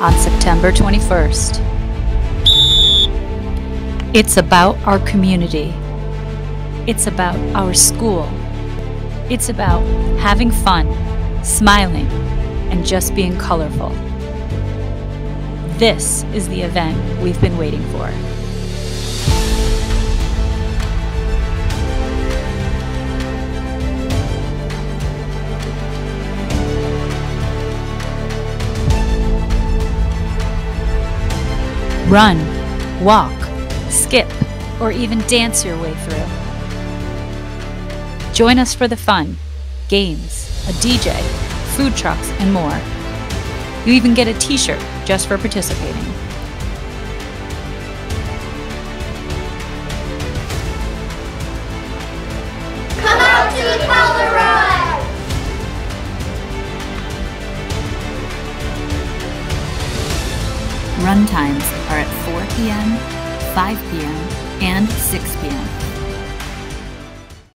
on September 21st. It's about our community. It's about our school. It's about having fun, smiling, and just being colorful. This is the event we've been waiting for. Run, walk, skip, or even dance your way through. Join us for the fun, games, a DJ, food trucks, and more. You even get a t shirt just for participating. Run times are at 4 p.m., 5 p.m., and 6 p.m.